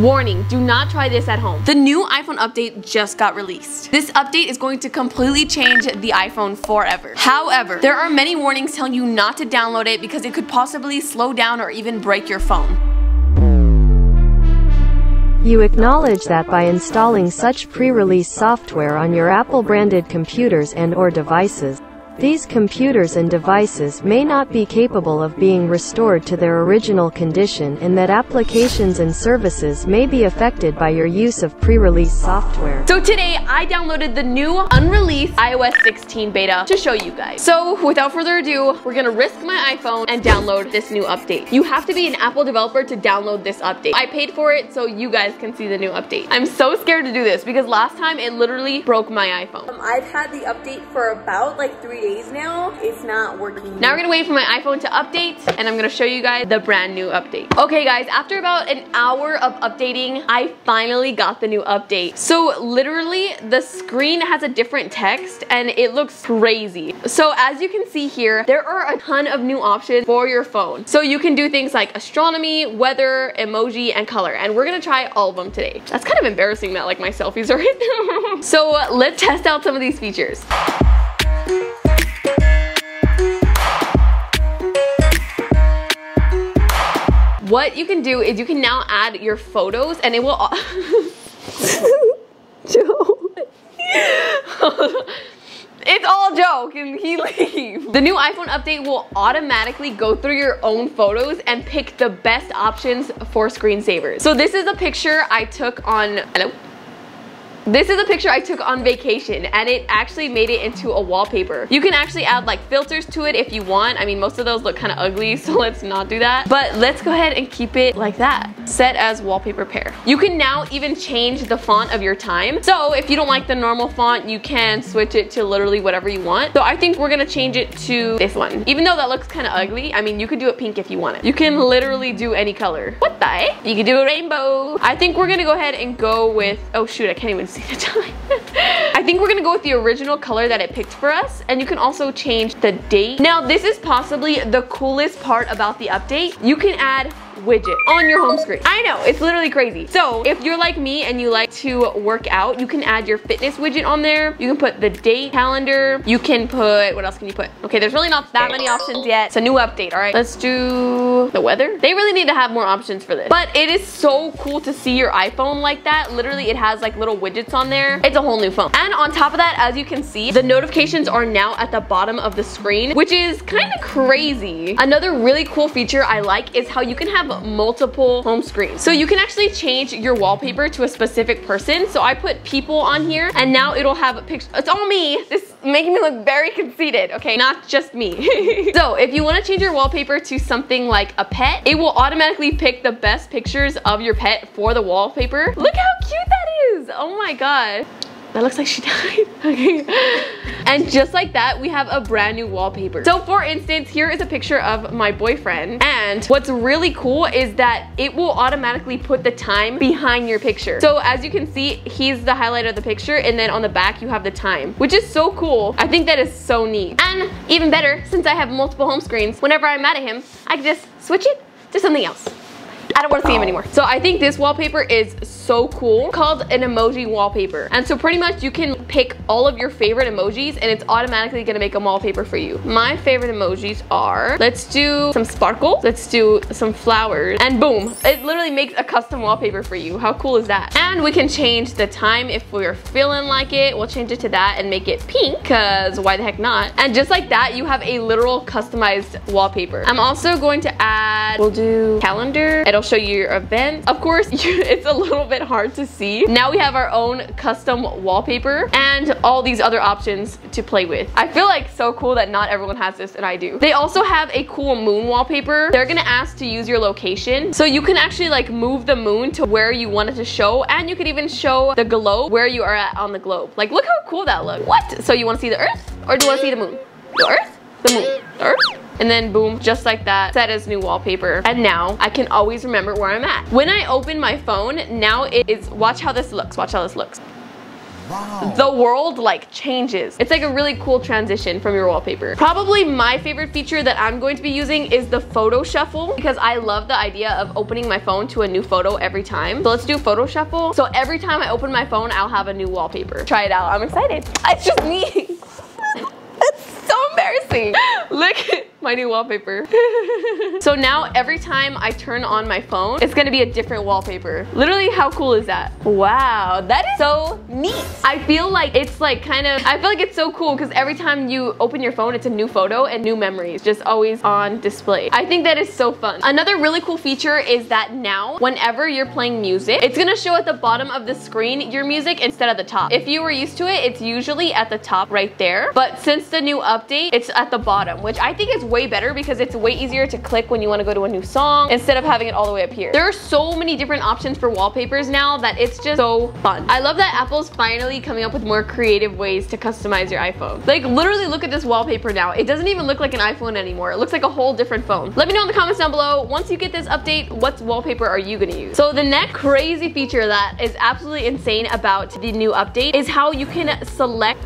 Warning, do not try this at home. The new iPhone update just got released. This update is going to completely change the iPhone forever. However, there are many warnings telling you not to download it because it could possibly slow down or even break your phone. You acknowledge that by installing such pre-release software on your Apple-branded computers and or devices, these computers and devices may not be capable of being restored to their original condition and that applications and services may be affected by your use of pre-release software. So today I downloaded the new unreleased iOS 16 beta to show you guys. So without further ado, we're gonna risk my iPhone and download this new update. You have to be an Apple developer to download this update. I paid for it so you guys can see the new update. I'm so scared to do this because last time it literally broke my iPhone. Um, I've had the update for about like three days now. It's not working. Now we're gonna wait for my iPhone to update and I'm gonna show you guys the brand new update. Okay guys, after about an hour of updating, I finally got the new update. So literally the screen has a different text and it looks crazy. So as you can see here, there are a ton of new options for your phone. So you can do things like astronomy, weather, emoji, and color. And we're gonna try all of them today. That's kind of embarrassing that like my selfies are So let's test out some of these features. What you can do is you can now add your photos and it will Joe It's all joke and he leave. The new iPhone update will automatically go through your own photos and pick the best options for screensavers. So this is a picture I took on, hello? This is a picture I took on vacation and it actually made it into a wallpaper. You can actually add like filters to it if you want. I mean, most of those look kind of ugly, so let's not do that. But let's go ahead and keep it like that. Set as wallpaper pair. You can now even change the font of your time. So if you don't like the normal font, you can switch it to literally whatever you want. So I think we're gonna change it to this one. Even though that looks kind of ugly, I mean, you could do it pink if you want it. You can literally do any color. What the heck? You can do a rainbow. I think we're gonna go ahead and go with, oh shoot, I can't even see the time. I think we're gonna go with the original color that it picked for us and you can also change the date. Now this is possibly the coolest part about the update. You can add widget on your home screen. I know, it's literally crazy. So if you're like me and you like to work out, you can add your fitness widget on there. You can put the date, calendar. You can put, what else can you put? Okay, there's really not that many options yet. It's a new update, all right? Let's do the weather. They really need to have more options for this. But it is so cool to see your iPhone like that. Literally, it has like little widgets on there. It's a whole new phone. And on top of that, as you can see, the notifications are now at the bottom of the screen, which is kind of crazy. Another really cool feature I like is how you can have multiple home screens. So you can actually change your wallpaper to a specific person. So I put people on here and now it'll have a picture. It's all me. This making me look very conceited, okay? Not just me. so if you wanna change your wallpaper to something like a pet, it will automatically pick the best pictures of your pet for the wallpaper. Look how cute that is. Oh my God. That looks like she died. okay. And just like that, we have a brand new wallpaper. So for instance, here is a picture of my boyfriend. And what's really cool is that it will automatically put the time behind your picture. So as you can see, he's the highlight of the picture and then on the back you have the time, which is so cool. I think that is so neat. And even better, since I have multiple home screens, whenever I'm mad at him, I can just switch it to something else. I don't want to see him oh. anymore. So I think this wallpaper is so cool called an emoji wallpaper. And so pretty much you can pick all of your favorite emojis and it's automatically gonna make a wallpaper for you. My favorite emojis are, let's do some sparkle, let's do some flowers, and boom, it literally makes a custom wallpaper for you. How cool is that? And we can change the time if we're feeling like it. We'll change it to that and make it pink, cause why the heck not? And just like that, you have a literal customized wallpaper. I'm also going to add, we'll do calendar. It'll show you your event. Of course, it's a little bit hard to see. Now we have our own custom wallpaper and all these other options to play with. I feel like so cool that not everyone has this and I do. They also have a cool moon wallpaper. They're gonna ask to use your location. So you can actually like move the moon to where you want it to show and you could even show the globe where you are at on the globe. Like look how cool that looks. What? So you wanna see the earth or do you wanna see the moon? The earth? The moon? The earth? And then boom, just like that, set as new wallpaper. And now I can always remember where I'm at. When I open my phone, now it is, watch how this looks, watch how this looks. wow. the world like changes. It's like a really cool transition from your wallpaper. Probably my favorite feature that I'm going to be using is the photo shuffle because I love the idea of opening my phone to a new photo every time. So let's do photo shuffle. So every time I open my phone, I'll have a new wallpaper. Try it out. I'm excited. It's just me. That's so embarrassing. Look my new wallpaper. so now every time I turn on my phone, it's gonna be a different wallpaper. Literally, how cool is that? Wow, that is so neat. I feel like it's like kind of, I feel like it's so cool because every time you open your phone, it's a new photo and new memories just always on display. I think that is so fun. Another really cool feature is that now, whenever you're playing music, it's gonna show at the bottom of the screen your music instead of the top. If you were used to it, it's usually at the top right there. But since the new update, it's at the bottom, which I think is way better because it's way easier to click when you wanna go to a new song instead of having it all the way up here. There are so many different options for wallpapers now that it's just so fun. I love that Apple's finally coming up with more creative ways to customize your iPhone. Like literally look at this wallpaper now. It doesn't even look like an iPhone anymore. It looks like a whole different phone. Let me know in the comments down below, once you get this update, what wallpaper are you gonna use? So the next crazy feature that is absolutely insane about the new update is how you can select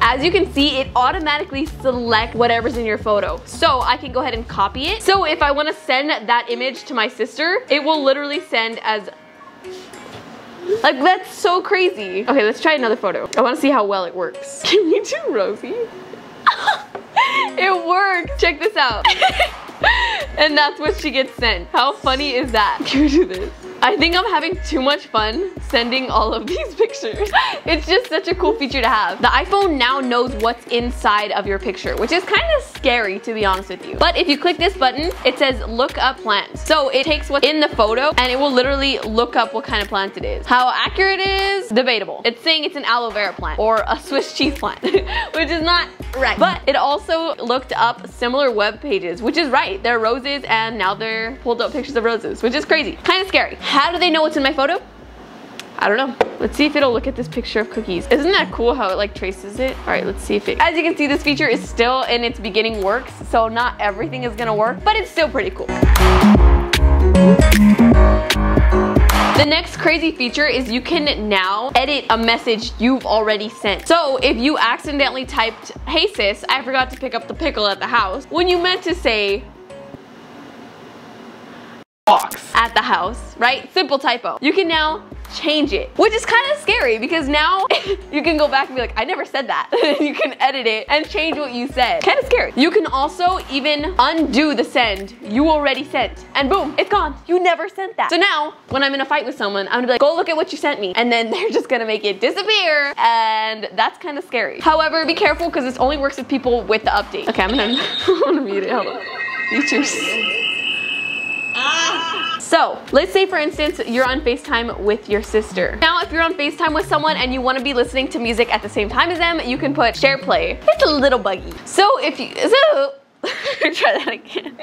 as you can see, it automatically select whatever's in your photo. So I can go ahead and copy it. So if I wanna send that image to my sister, it will literally send as like that's so crazy. Okay, let's try another photo. I wanna see how well it works. Can we do Rosie? it works. Check this out. and that's what she gets sent. How funny is that? Can we do this? I think I'm having too much fun sending all of these pictures. It's just such a cool feature to have. The iPhone now knows what's inside of your picture, which is kind of scary to be honest with you. But if you click this button, it says look up plants. So it takes what's in the photo and it will literally look up what kind of plant it is. How accurate it is, debatable. It's saying it's an aloe vera plant or a Swiss cheese plant, which is not right. But it also looked up similar web pages, which is right. They're roses and now they're pulled up pictures of roses, which is crazy. Kind of scary. How do they know what's in my photo? I don't know. Let's see if it'll look at this picture of cookies. Isn't that cool how it like traces it? All right, let's see if it, as you can see, this feature is still in its beginning works, so not everything is gonna work, but it's still pretty cool. The next crazy feature is you can now edit a message you've already sent. So if you accidentally typed, hey sis, I forgot to pick up the pickle at the house, when you meant to say, box at the house, right? Simple typo. You can now change it, which is kind of scary because now you can go back and be like, I never said that. you can edit it and change what you said. Kind of scary. You can also even undo the send you already sent and boom, it's gone. You never sent that. So now when I'm in a fight with someone, I'm gonna be like, go look at what you sent me. And then they're just gonna make it disappear and that's kind of scary. However, be careful because this only works with people with the update. Okay, I'm gonna, I'm gonna mute it, hold on. You. So let's say for instance, you're on FaceTime with your sister. Now, if you're on FaceTime with someone and you wanna be listening to music at the same time as them, you can put share play. It's a little buggy. So if you, so Try that again.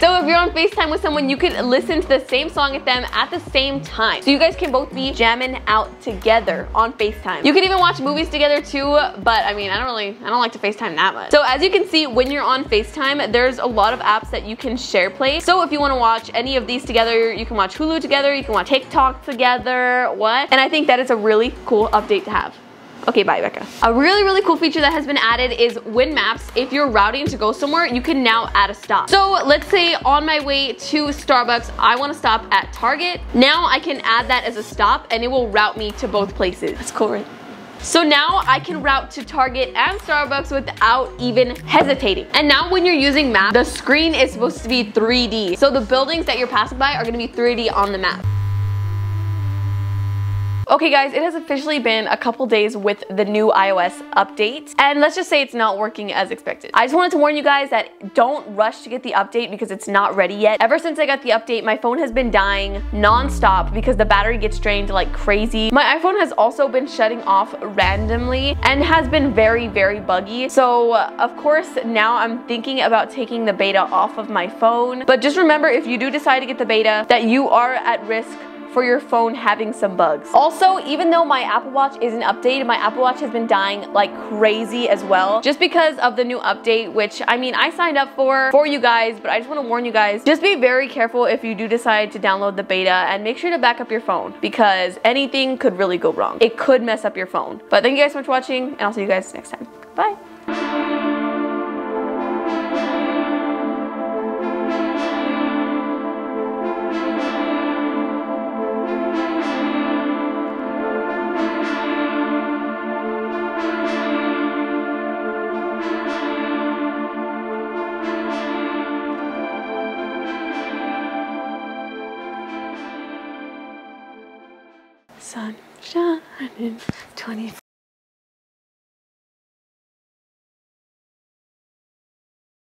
So if you're on FaceTime with someone, you can listen to the same song as them at the same time. So you guys can both be jamming out together on FaceTime. You can even watch movies together too, but I mean, I don't really, I don't like to FaceTime that much. So as you can see, when you're on FaceTime, there's a lot of apps that you can share play. So if you wanna watch any of these together, you can watch Hulu together, you can watch TikTok together, what? And I think that is a really cool update to have. Okay, bye, Becca. A really, really cool feature that has been added is when maps, if you're routing to go somewhere, you can now add a stop. So let's say on my way to Starbucks, I wanna stop at Target. Now I can add that as a stop and it will route me to both places. That's cool, right? So now I can route to Target and Starbucks without even hesitating. And now when you're using maps, the screen is supposed to be 3D. So the buildings that you're passing by are gonna be 3D on the map. Okay guys, it has officially been a couple days with the new iOS update, and let's just say it's not working as expected. I just wanted to warn you guys that don't rush to get the update because it's not ready yet. Ever since I got the update, my phone has been dying non-stop because the battery gets drained like crazy. My iPhone has also been shutting off randomly and has been very, very buggy. So uh, of course, now I'm thinking about taking the beta off of my phone. But just remember, if you do decide to get the beta, that you are at risk for your phone having some bugs. Also, even though my Apple Watch isn't updated, my Apple Watch has been dying like crazy as well, just because of the new update, which I mean, I signed up for, for you guys, but I just wanna warn you guys, just be very careful if you do decide to download the beta and make sure to back up your phone because anything could really go wrong. It could mess up your phone. But thank you guys so much for watching and I'll see you guys next time. Bye. 20.